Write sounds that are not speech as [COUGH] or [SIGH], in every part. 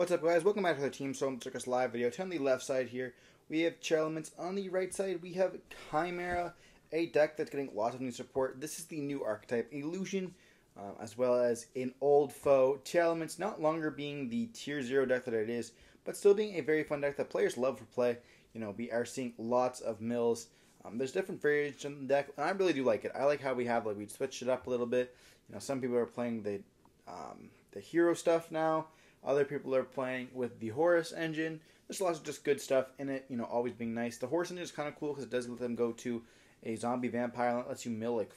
What's up, guys? Welcome back to the Team Solemn Circus live video. Turn on the left side here, we have Tearlaments. On the right side, we have Chimera, a deck that's getting lots of new support. This is the new archetype, Illusion, um, as well as an old foe. Tearlaments not longer being the tier 0 deck that it is, but still being a very fun deck that players love to play. You know, we are seeing lots of mills. Um, there's different variations in the deck, and I really do like it. I like how we have, like, we switched it up a little bit. You know, some people are playing the, um, the hero stuff now. Other people are playing with the Horus engine. There's lots of just good stuff in it, you know, always being nice. The Horus engine is kind of cool because it does let them go to a zombie vampire and it lets you mill like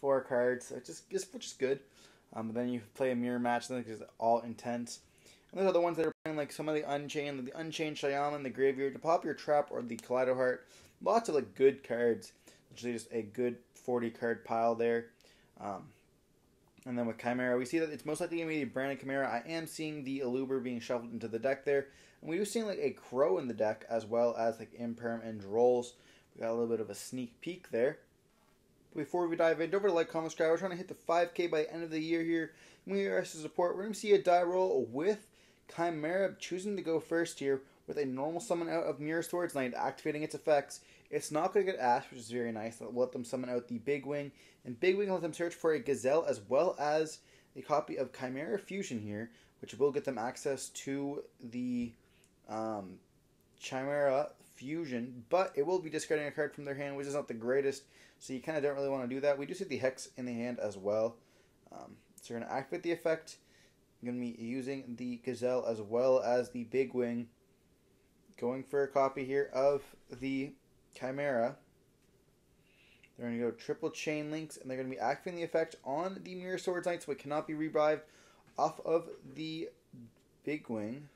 four cards. Just, which is good. Um, then you play a mirror match, then it's all intense. And there's other ones that are playing like some of the Unchained, the Unchained Shayaman, the Graveyard, the Pop Your Trap, or the Kaleido Heart. Lots of like good cards. Actually, just a good 40 card pile there. Um, and then with Chimera, we see that it's most likely going to be the Branded Chimera. I am seeing the Aluber being shuffled into the deck there. And we do seeing like a Crow in the deck as well as like Imperm and Drolls. We got a little bit of a sneak peek there. Before we dive in, don't forget to like, comment, subscribe. We're trying to hit the 5K by the end of the year here. We are to support. We're going to see a die roll with Chimera choosing to go first here with a normal summon out of Mirror Swords Knight activating its effects. It's not going to get Ash, which is very nice. It'll let them summon out the Big Wing, and Big Wing will let them search for a Gazelle as well as a copy of Chimera Fusion here, which will get them access to the um, Chimera Fusion, but it will be discarding a card from their hand, which is not the greatest, so you kind of don't really want to do that. We do see the Hex in the hand as well. Um, so we're going to activate the effect. I'm going to be using the Gazelle as well as the Big Wing. Going for a copy here of the Chimera. They're going to go triple chain links, and they're going to be activating the effect on the Mirror Swords Knight, so it cannot be revived off of the Big Wing.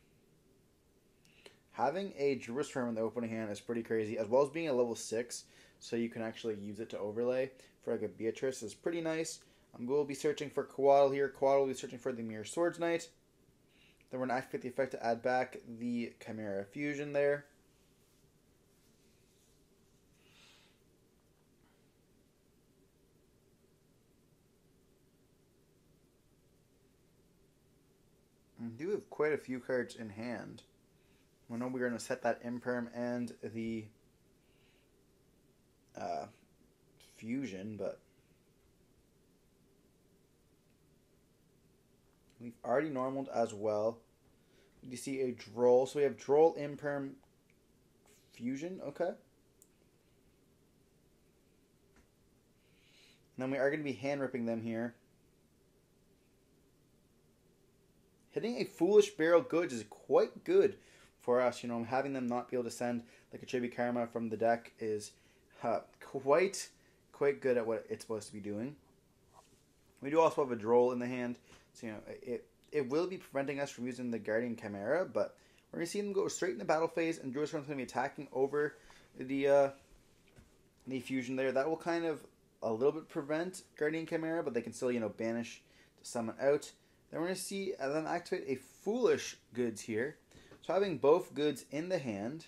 Having a Jerusalem in the opening hand is pretty crazy, as well as being a level 6, so you can actually use it to overlay for like a Beatrice is pretty nice. Um, we'll be searching for Coatl here. Coatl will be searching for the Mirror Swords Knight. Then we're going to activate the effect to add back the Chimera Fusion there. Do have quite a few cards in hand. I know we're going to set that Imperm and the uh, Fusion, but we've already normaled as well. You see a Droll. So we have Droll, Imperm, Fusion. Okay. And then we are going to be hand ripping them here. Hitting a foolish burial goods is quite good for us. You know, having them not be able to send like a Chibi Karma from the deck is uh, quite quite good at what it's supposed to be doing. We do also have a droll in the hand, so you know it it will be preventing us from using the Guardian Chimera, but we're gonna see them go straight in the battle phase, and Jerusalem's gonna be attacking over the uh, the fusion there. That will kind of a little bit prevent Guardian Chimera, but they can still you know banish to summon out. Then we're going to see uh, them activate a foolish goods here. So having both goods in the hand.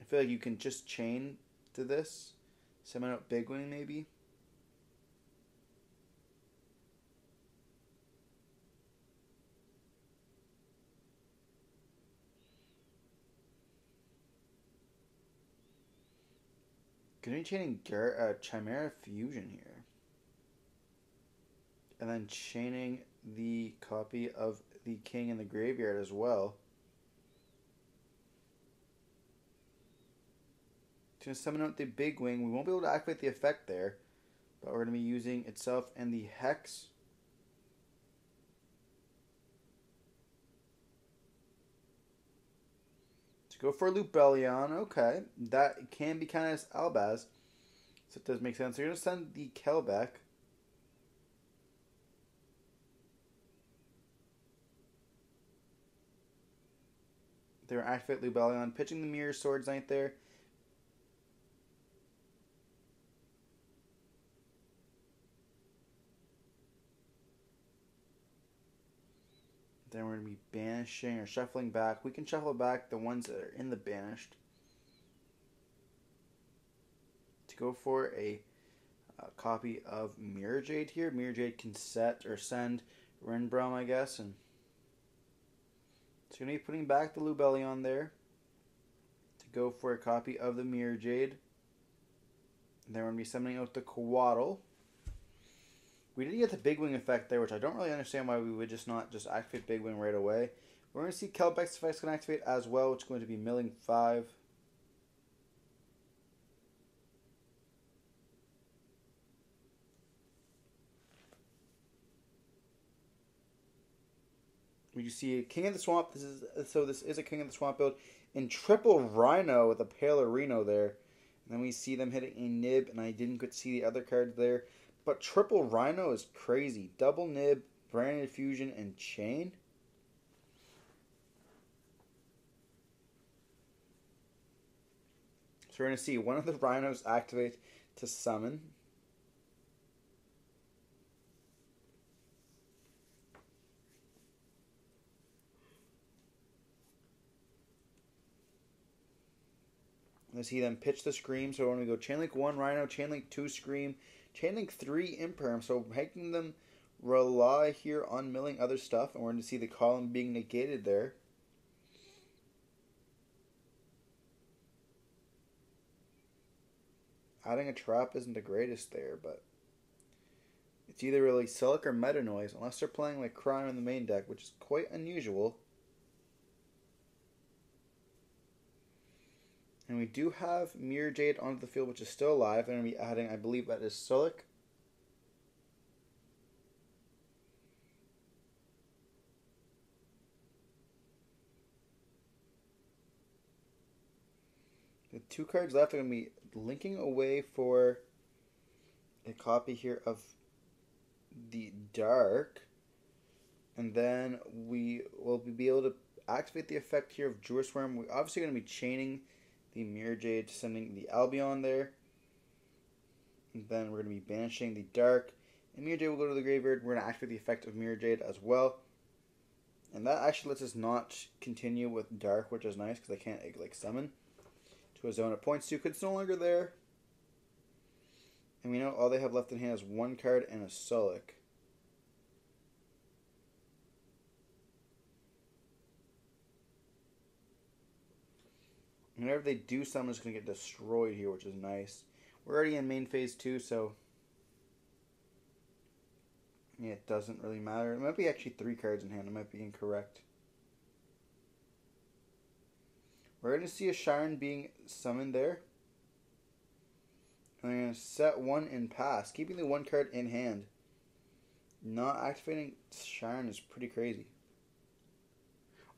I feel like you can just chain to this. Summon out Big Wing maybe. Chaining Gar- uh, Chimera Fusion here. And then chaining the copy of the King in the Graveyard as well. To summon out the Big Wing, we won't be able to activate the effect there, but we're going to be using itself and the Hex. To go for Lubellion, okay. That can be kind of Albaz. So it does make sense. So you're going to send the Kelbek. They're activate Lubellion, pitching the Mirror Swords Knight there. Then we're going to be banishing or shuffling back. We can shuffle back the ones that are in the banished. To go for a, a copy of Mirror Jade here. Mirror Jade can set or send Renbrum, I guess. And it's going to be putting back the Lubellion there. To go for a copy of the Mirror Jade. Then we're going to be summoning out the Coatl. We did get the big wing effect there, which I don't really understand why we would just not just activate big wing right away. We're going to see Kelbek's effects can activate as well, which is going to be milling 5. We just see a King of the Swamp. This is so. This is a King of the Swamp build in triple Rhino with a Perlereino there. And then we see them hitting a Nib, and I didn't get to see the other cards there. But triple Rhino is crazy. Double Nib, Branded Fusion, and Chain. So we're going to see one of the Rhinos activate to summon. Let's see them pitch the Scream. So when we go chain link 1 Rhino, chain link 2 Scream, Chainlink 3 Imperm. So making them rely here on milling other stuff. And we're going to see the column being negated there. Adding a trap isn't the greatest there, but it's either really Sulliek or Metanoise, unless they're playing like Cryme in the main deck, which is quite unusual. And we do have Mirror Jade onto the field, which is still alive. They're going to be adding, I believe that is Sulliek. The two cards left are going to be linking away for a copy here of the Dark. And then we will be able to activate the effect here of Jewish Worm. We're obviously going to be chaining the Mirror Jade, sending the Albion there. And then we're going to be banishing the Dark. And Mirror Jade will go to the graveyard. We're going to activate the effect of Mirror Jade as well. And that actually lets us not continue with Dark, which is nice because I can't like summon to a zone it points to it's no longer there. And we know all they have left in hand is one card and a Sulliek. Whenever they do something, it's going to get destroyed here, which is nice. We're already in main phase 2, so... It doesn't really matter. It might be actually three cards in hand. I might be incorrect. We're going to see a Sharon being summoned there. And I'm going to set one in pass, keeping the one card in hand. Not activating Sharon is pretty crazy.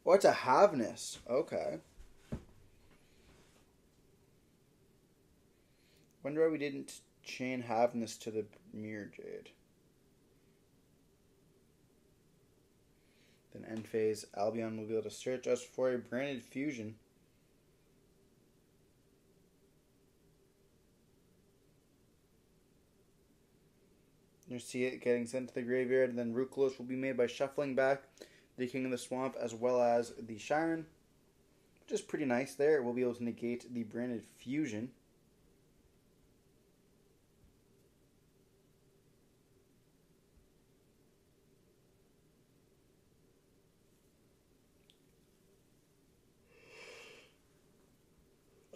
Oh, it's a Havnis. Okay. Wonder why we didn't chain Havnis to the Mirror Jade. Then end phase, Albion will be able to search us for a branded fusion. You see it getting sent to the graveyard, and then Rulkallos will be made by shuffling back the King of the Swamp as well as the Sharon, which is pretty nice there. We'll be able to negate the branded fusion.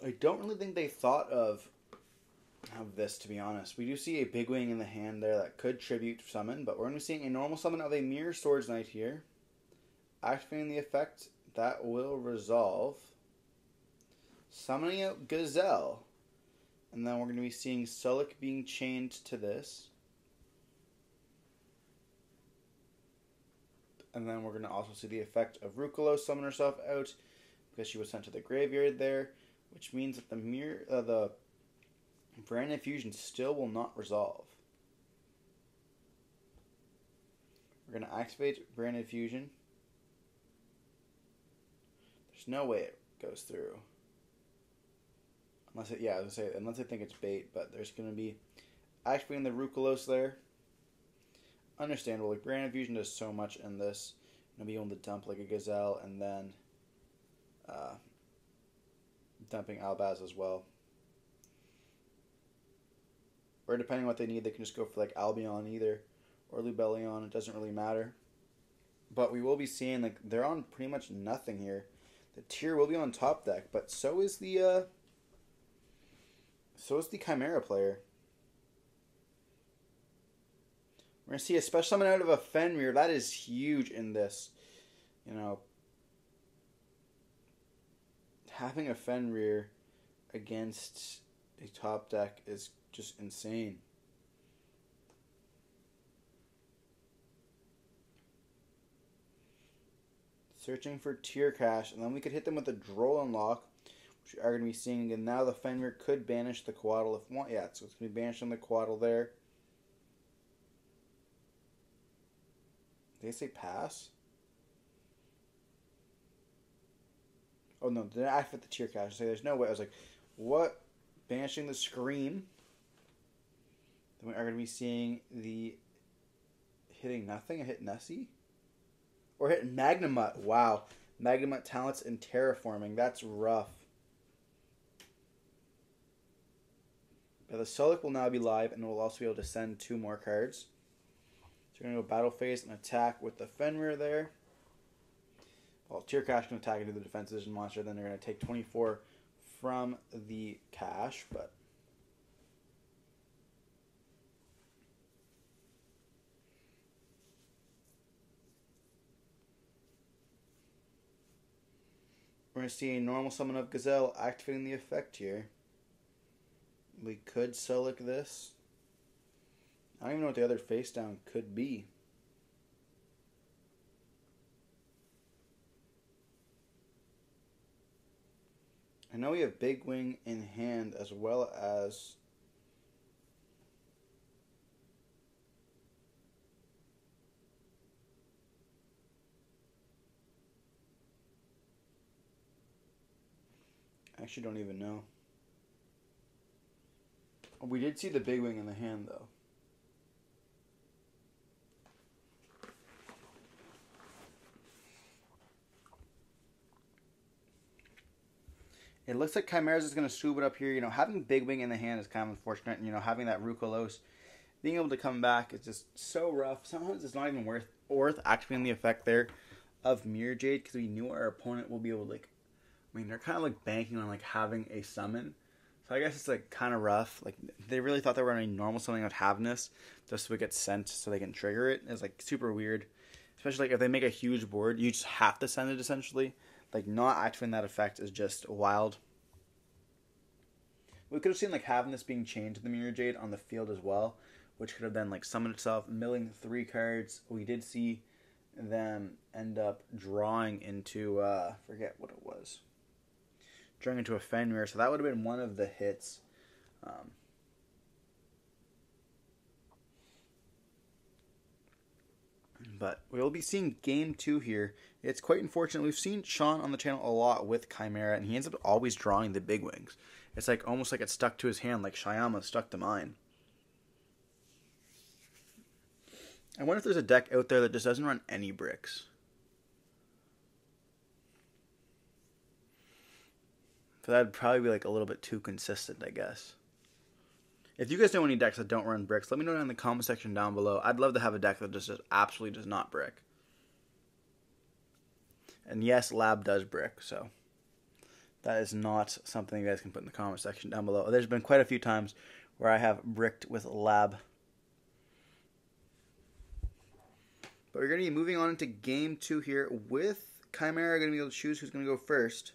I don't really think they thought of of this to be honest. We do see a big wing in the hand there that could tribute summon, but we're be seeing a normal summon of a mirror swords knight here. Activating the effect that will resolve. Summoning out Gazelle. And then we're going to be seeing Sulliek being chained to this. And then we're going to also see the effect of Rukulo summon herself out because she was sent to the graveyard there which means that the mirror, uh, the brand fusion still will not resolve. We're going to activate brand fusion. There's no way it goes through. Unless it, yeah, I was say, unless I think it's bait, but there's going to be activating the Rulkallos there. Understandable, like Brand Fusion does so much in this. gonna be able to dump like a gazelle and then uh, dumping Albaz as well. Or depending on what they need, they can just go for like Albion either or Lubellion. It doesn't really matter. But we will be seeing like they're on pretty much nothing here. The tier will be on top deck, but so is the uh so is the Chimera player. We're gonna see a special summon out of a Fenrir. That is huge in this. You know, having a Fenrir against a top deck is just insane. Searching for tier cash, and then we could hit them with a droll unlock, which we are going to be seeing. And now the Fenrir could banish the Coatl if want. Yeah, so it's going to be banishing the Coatl there. They say pass? Oh no, then I fit the tear cash? I say there's no way. I was like, what? Banishing the scream. Then we are going to be seeing the hitting nothing. I hit Nessie. Or hit Magnemite. Wow. Magnemite talents and terraforming. That's rough. But the Sulliek will now be live and we'll also be able to send two more cards. So we're going to go battle phase and attack with the Fenrir there. Well, Tier Cash can attack into the defense vision monster, then they're going to take 24 from the cash, but We're going to see a normal summon of Gazelle activating the effect here. We could Sulliek this. I don't even know what the other face down could be. I know we have Big Wing in hand as well as actually don't even know. We did see the big wing in the hand, though. It looks like Chimeras is going to swoop it up here. You know, having Big Wing in the hand is kind of unfortunate. And, you know, having that Rulkallos, being able to come back is just so rough. Sometimes it's not even worth worth activating the effect there of Mirror Jade because we knew our opponent will be able to, like, I mean, they're kind of like banking on like having a summon. So I guess it's like kind of rough. Like they really thought they were running normal something with Havnis just so it gets sent so they can trigger it. It's like super weird. Especially like if they make a huge board, you just have to send it essentially. Like not activating that effect is just wild. We could have seen like having this being chained to the Mirror Jade on the field as well, which could have then like summoned itself, milling three cards. We did see them end up drawing into uh forget what it was drawing into a Fenrir, so that would have been one of the hits. Um, but we'll be seeing game two here. It's quite unfortunate. We've seen Sean on the channel a lot with Chimera, and he ends up always drawing the big wings. It's like almost like it's stuck to his hand, like Shyama stuck to mine. I wonder if there's a deck out there that just doesn't run any bricks. But that'd probably be like a little bit too consistent, I guess. If you guys know any decks that don't run bricks, let me know in the comment section down below. I'd love to have a deck that just absolutely does not brick. And yes, Lab does brick, so that is not something you guys can put in the comment section down below. There's been quite a few times where I have bricked with Lab. But we're going to be moving on into game two here with Chimera going to be able to choose who's going to go first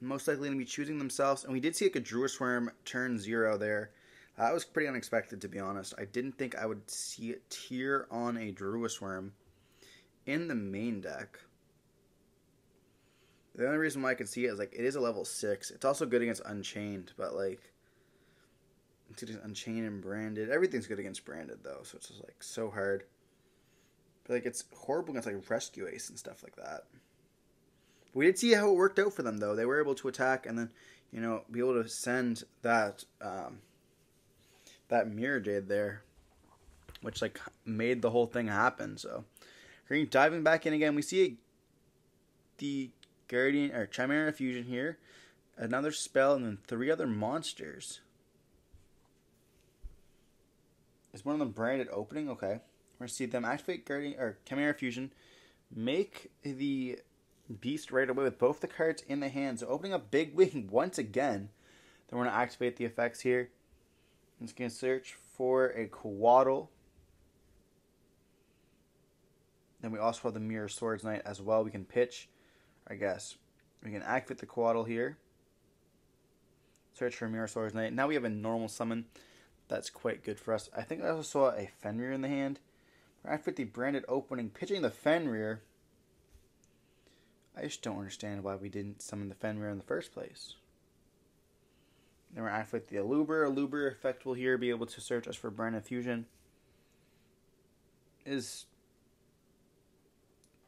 most likely going to be choosing themselves. And we did see like a Druid turn zero there. That was pretty unexpected, to be honest. I didn't think I would see it tier on a Druid Swarm in the main deck. The only reason why I can see it is like it is a level six. It's also good against Unchained, but like it's Unchained and Branded. Everything's good against Branded though, so it's just like so hard. But like it's horrible against like Rescue Ace and stuff like that. We did see how it worked out for them, though. They were able to attack and then, you know, be able to send that um, that mirror jade there, which like made the whole thing happen. So Green diving back in again. We see the Guardian or Chimera fusion here, another spell, and then three other monsters. Is one of them branded opening? Okay. We're gonna see them activate Guardian or Chimera Fusion, make the beast right away with both the cards in the hand. So opening up Big Wing [LAUGHS] once again. Then we're gonna activate the effects here. I'm just gonna search for a Coatl. Then we also have the Mirror Swords Knight as well. We can pitch, I guess. We can activate the Coatl here. Search for Mirror Swords Knight. Now we have a normal summon. That's quite good for us. I think I also saw a Fenrir in the hand. Activate the branded opening, pitching the Fenrir. I just don't understand why we didn't summon the Fenrir in the first place. Then we're activate the Aluber. Aluber effect will here be able to search us for branded fusion. Is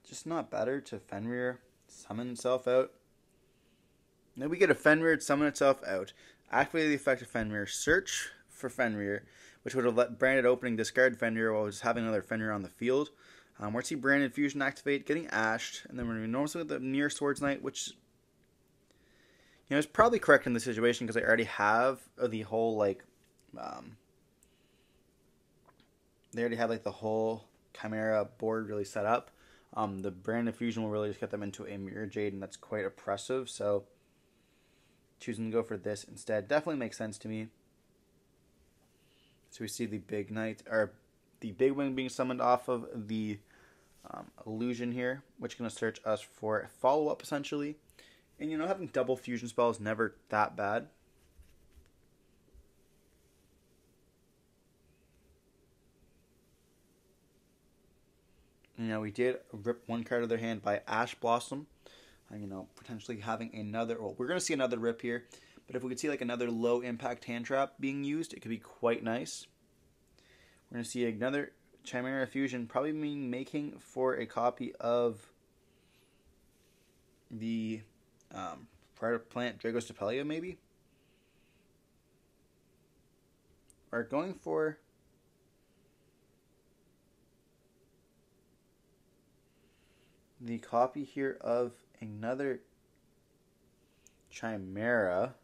just not better to Fenrir summon itself out. Then we get a Fenrir summon itself out. Activate the effect of Fenrir. Search for Fenrir, which would have let Branded opening discard Fenrir while just having another Fenrir on the field. Um, we're see Branded Fusion activate, getting ashed, and then we're going to with the Mirror Swords Knight, which you know is probably correct in the situation because I already have the whole like, um, they already have like the whole Chimera board really set up. Um, the brand of fusion will really just get them into a mirror jade, and that's quite oppressive. So choosing to go for this instead definitely makes sense to me. So we see the big knight or the big wing being summoned off of the um, illusion here, which is going to search us for a follow up essentially. And you know, having double fusion spell is never that bad. You know, we did rip one card of their hand by Ash Blossom. And, you know, potentially having another. Well, we're going to see another rip here. But if we could see like another low impact hand trap being used, it could be quite nice. We're going to see another Chimera Fusion probably being making for a copy of the um, Plant Dragostapelia, maybe? Or going for the copy here of another Chimera.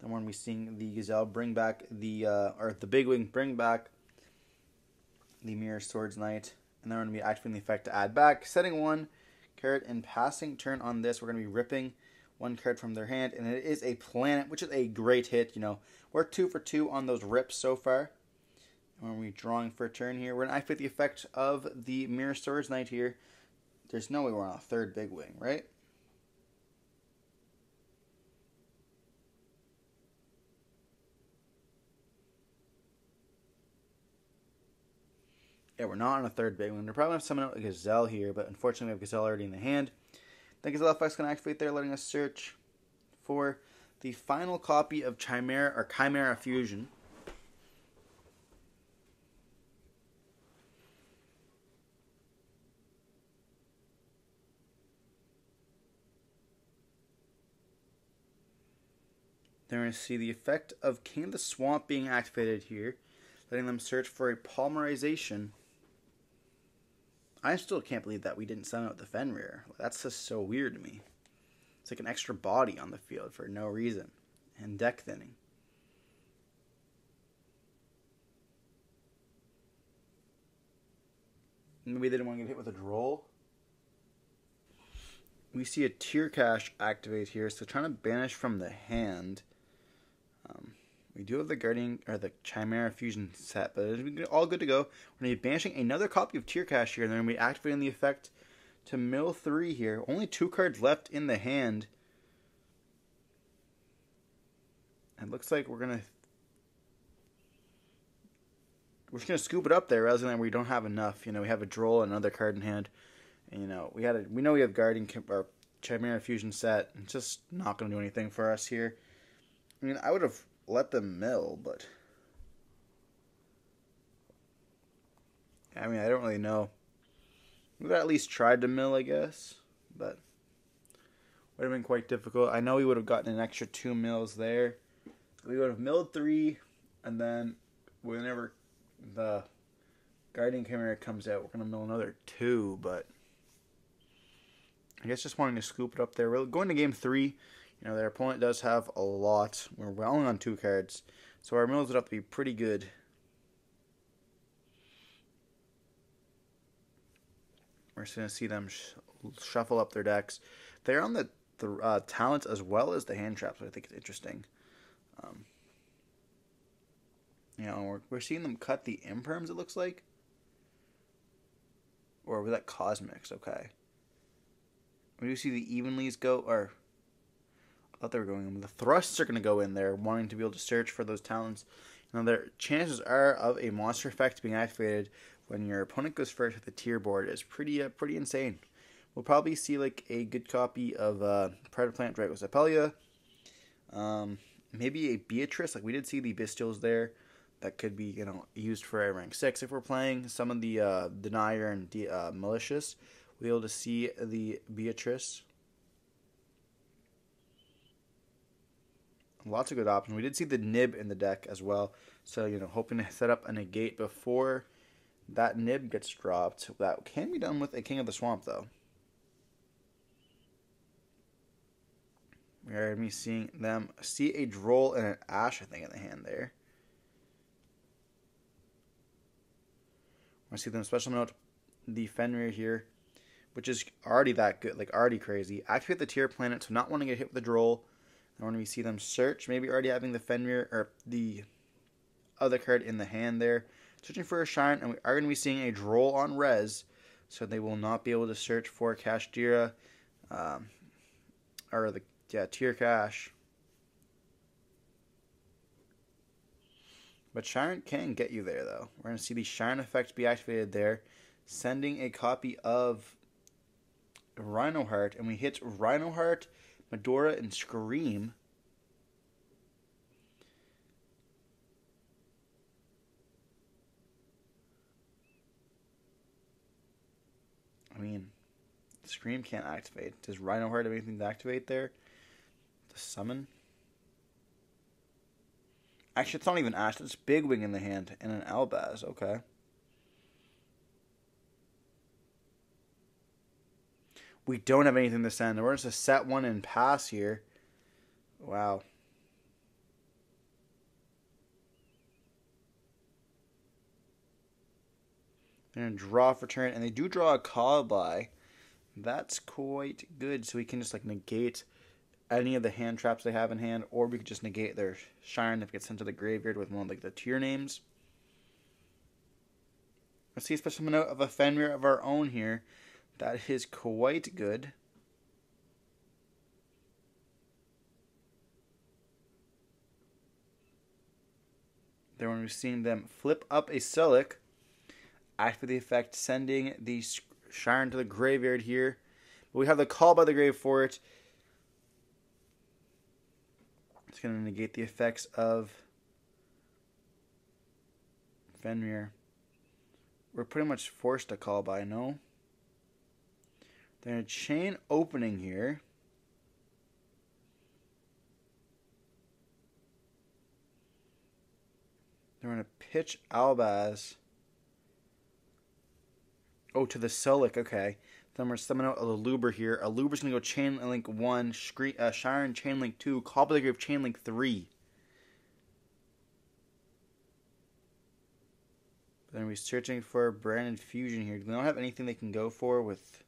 Then when we seeing the Gazelle bring back the uh, or the Big Wing bring back the Mirror Swords Knight, and then we're gonna be activating the effect to add back, setting one card and passing turn on this. We're gonna be ripping one card from their hand, and it is a planet, which is a great hit. You know, we're two for two on those rips so far. And when we drawing for a turn here, we're gonna activate the effect of the Mirror Swords Knight here there's no way we're on a third big wing, right? Yeah, we're not on a third big wing. We're probably going to summon out a Gazelle here, but unfortunately we have Gazelle already in the hand. The Gazelle going to activate there, letting us search for the final copy of Chimera or Chimera Fusion. They're going to see the effect of King of the Swamp being activated here, letting them search for a polymerization. I still can't believe that we didn't send out the Fenrir. That's just so weird to me. It's like an extra body on the field for no reason. And deck thinning. Maybe they didn't want to get hit with a droll. We see a tear cache activate here, so trying to banish from the hand um, we do have the Guardian or the Chimera Fusion set, but it's all good to go. We're going to be banishing another copy of Tear Cache here, and then we're going to be activating the effect to mill three here. Only two cards left in the hand. It looks like we're gonna we're just gonna scoop it up there rather than we don't have enough. You know, we have a droll and another card in hand. And, you know, we had a, we know we have Guardian or Chimera Fusion set. It's just not gonna do anything for us here. I mean, I would have let them mill, but I mean, I don't really know. We at least tried to mill, I guess, but would have been quite difficult. I know we would have gotten an extra two mills there. We would have milled three, and then whenever the Guardian Chimera comes out, we're gonna mill another two, but I guess just wanting to scoop it up there. We're going to game three. You know, their opponent does have a lot. We're only on two cards, so our mills would have to be pretty good. We're just gonna see them sh- shuffle up their decks. They're on the the uh, talents as well as the hand traps. I think it's interesting. Um, you know, we're, we're seeing them cut the imperms. It looks like, or was that cosmics? Okay. We do see the evenlies go, or thought they were going in. The thrusts are going to go in there, wanting to be able to search for those talents. Now, their chances are of a monster effect being activated when your opponent goes first with the tier board is pretty uh, pretty insane. We'll probably see like a good copy of uh, Predator Plant Dragostapelia. Um, maybe a Beatrice, like we did see the Bystials there. That could be you know used for a rank six if we're playing some of the uh, Denier and De- uh, Malicious. We'll be able to see the Beatrice. Lots of good options. We did see the Nib in the deck as well. So, you know, hoping to set up a negate before that Nib gets dropped. That can be done with a King of the Swamp, though. We are me seeing them see a droll and an ash, I think, in the hand there. I see them special note the Fenrir here, which is already that good, like already crazy. Activate the tier planet, so not wanting to get hit with the droll. Want to see them search, maybe already having the Fenrir or the other card in the hand there, searching for a shine, and we are going to be seeing a droll on res, so they will not be able to search for Kashtira, um, or the yeah tier cash. But Shine can get you there, though. We're going to see the Shine effect be activated there, sending a copy of Rhino Heart, and we hit Rhino Heart, Medora, and Scream. I mean, Scream can't activate. Does Rhino Heart have anything to activate there? To summon? Actually, it's not even Ash. It's Big Wing in the hand and an Albaz. Okay. We don't have anything to send. We're just a set one and pass here. Wow. They're going to draw for turn, and they do draw a by. That's quite good. So we can just like negate any of the hand traps they have in hand, or we could just negate their shine if it gets sent to the graveyard with one of like the tier names. Let's see a special note of a Fenrir of our own here. That is quite good. Then when we're seeing them flip up a Sulliek, after the effect, sending the Shire to the graveyard here. But we have the call by the grave for it. It's going to negate the effects of Fenrir. We're pretty much forced to call by, no? They're a chain opening here. They're going to pitch Albaz. Oh, to the Sulliek, okay. Then we're summon out a Luber here. A Luber's going to go Chain Link 1, Scree- uh, Chain Link 2, Call the Grave Chain Link 3. But Then we're searching for Branded Fusion here. They don't have anything they can go for with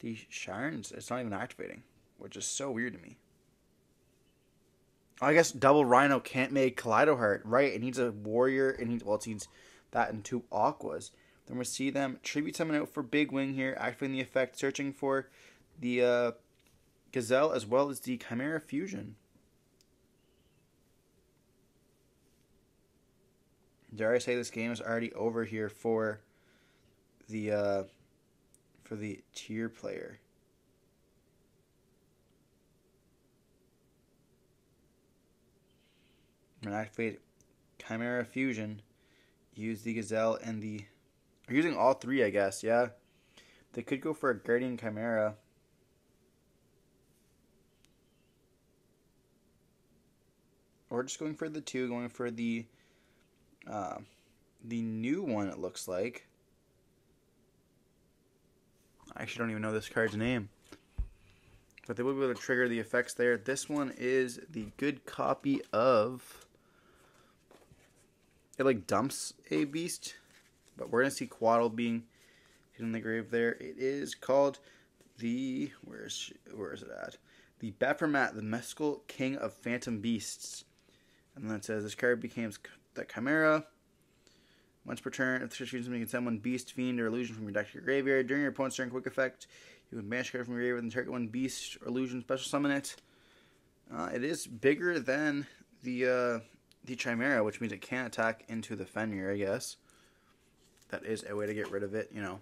the Sharons? It's not even activating, which is so weird to me. I guess Double Rhino can't make Kaleido Heart, right? It needs a Warrior. It needs, well, it needs that and two Aquas. Then we see them tribute summon out for Big Wing here, activating the effect, searching for the uh, Gazelle as well as the Chimera Fusion. Dare I say this game is already over here for the uh, for the tier player. Gonna activate Chimera Fusion, use the Gazelle and the are using all three, I guess, yeah. They could go for a Guardian Chimera. Or just going for the two, going for the uh, the new one, it looks like. I actually don't even know this card's name. But they will be able to trigger the effects there. This one is the good copy of. It like dumps a beast, but we're gonna see Coatl being hit in the grave there. It is called the where is she, where is it at? The Berfomet, the Mythical King of Phantom Beasts. And then it says this card becomes the Chimera. Once per turn, if the situation you can summon beast, fiend, or illusion from your deck to your graveyard. During your opponent's turn, quick effect, you can banish a card from your graveyard and target one beast or illusion, special summon it. Uh, it is bigger than the uh, the Chimera, which means it can attack into the Fenrir, I guess. That is a way to get rid of it, you know.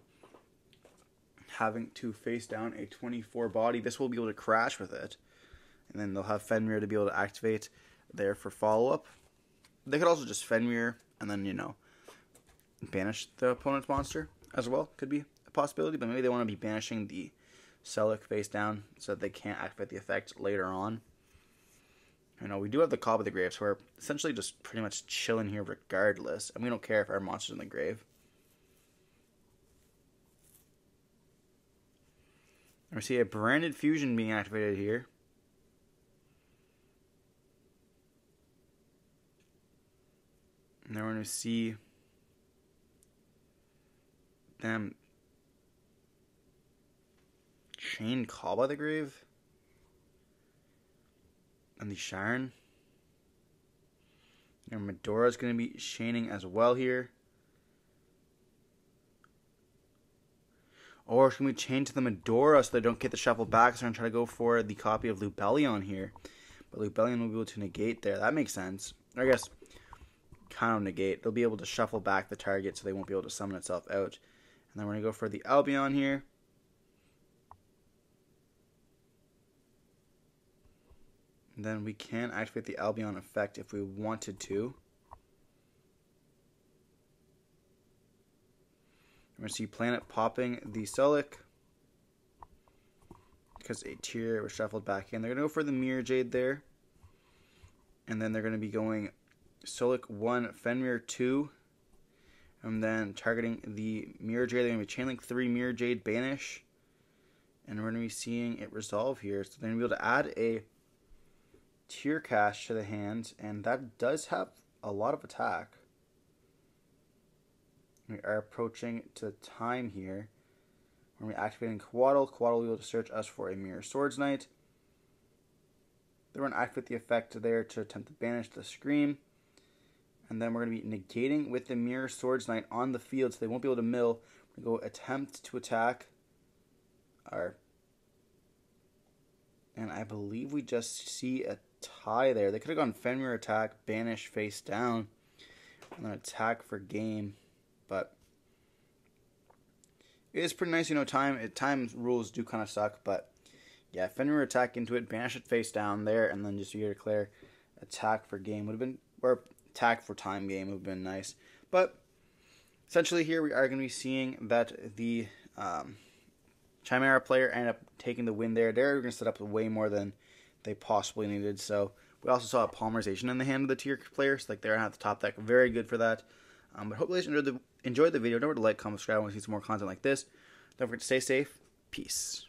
Having to face down a 24 body, this will be able to crash with it. And then they'll have Fenrir to be able to activate there for follow up. They could also just Fenrir and then, you know, banish the opponent's monster as well. Could be a possibility, but maybe they want to be banishing the Select face down so that they can't activate the effect later on. You know, we do have the Call of the Grave, so we're essentially just pretty much chilling here regardless, and we don't care if our monster's in the grave. We see a branded fusion being activated here. And then we're going to see them chain Call by the Grave and the Sharon. And Medora's going to be chaining as well here. Or can we change to the Medora so they don't get the shuffle back? So I'm trying to go for the copy of Lubellion here. But Lubellion will be able to negate there. That makes sense. I guess kind of negate. They'll be able to shuffle back the target so they won't be able to summon itself out. And then we're going to go for the Albion here. And then we can activate the Albion effect if we wanted to. We're going to see Planet popping the Sulliek. Because a tier was shuffled back in. They're going to go for the Mirror Jade there. And then they're going to be going Sulliek 1, Fenrir 2. And then targeting the Mirror Jade, they're going to be Chainlink 3, Mirror Jade, Banish. And we're going to be seeing it resolve here. So they're going to be able to add a Tear Cache to the hand. And that does have a lot of attack. We are approaching to time here. When we're activating Coatl, Coatl will be able to search us for a Mirror Swords Knight. Then we're going to activate the effect there to attempt to banish the Scream. And then we're going to be negating with the Mirror Swords Knight on the field so they won't be able to mill. To go attempt to attack our. And I believe we just see a tie there. They could have gone Fenrir attack, banish face down, and then attack for game but it is pretty nice. You know, time time rules do kind of suck, but yeah, Fenrir attack into it, banish it face down there, and then just you declare attack for game would have been or attack for time game would have been nice. But essentially, here we are going to be seeing that the um, Chimera player ended up taking the win there. They're going to set up way more than they possibly needed. So we also saw a polymerization in the hand of the tier players, like they're at the top deck. Very good for that. Um, but hopefully you enjoyed the, enjoyed the video. Don't forget to like, comment, subscribe. Want to see some more content like this. Don't forget to stay safe. Peace.